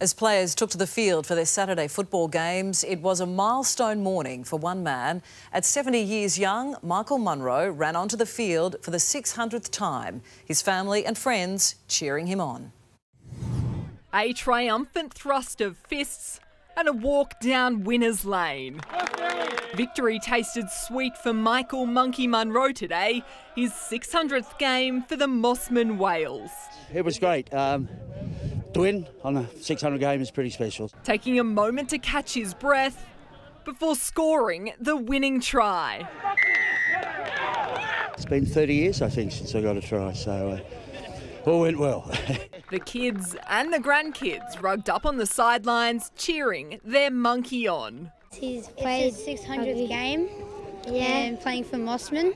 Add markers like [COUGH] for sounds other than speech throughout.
As players took to the field for their Saturday football games, it was a milestone morning for one man. At 70 years young, Michael Munro ran onto the field for the 600th time, his family and friends cheering him on. A triumphant thrust of fists and a walk down winner's lane. Victory tasted sweet for Michael Monkey Munro today, his 600th game for the Mosman Whales. It was great. Um, to win on a 600 game is pretty special. Taking a moment to catch his breath before scoring the winning try. It's been 30 years, I think, since I got a try, so uh, all went well. [LAUGHS] the kids and the grandkids rugged up on the sidelines, cheering their monkey on. He's played 600th game yeah. and playing for Mosman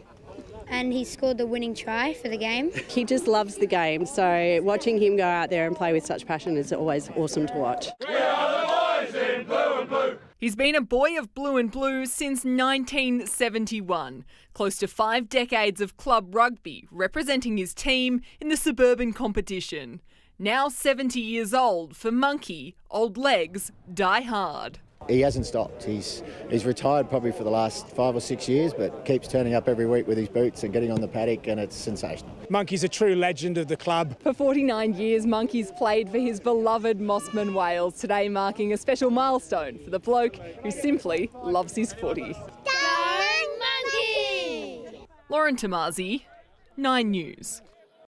and he scored the winning try for the game. He just loves the game, so watching him go out there and play with such passion is always awesome to watch. We are the boys in blue and blue. He's been a boy of blue and blue since 1971. Close to five decades of club rugby, representing his team in the suburban competition. Now 70 years old, for Monkey, old legs die hard. He hasn't stopped. He's he's retired probably for the last five or six years, but keeps turning up every week with his boots and getting on the paddock, and it's sensational. Monkey's a true legend of the club. For 49 years, Monkey's played for his beloved Mosman Whales, today marking a special milestone for the bloke who simply loves his footy. Go Monkey! Lauren Tomasi, 9 News.